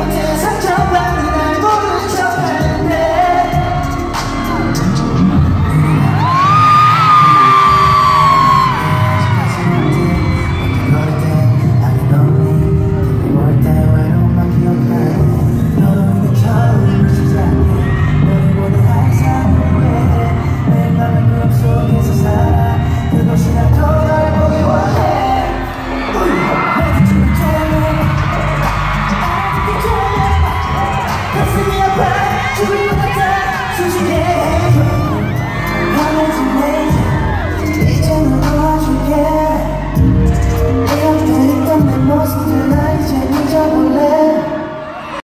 what is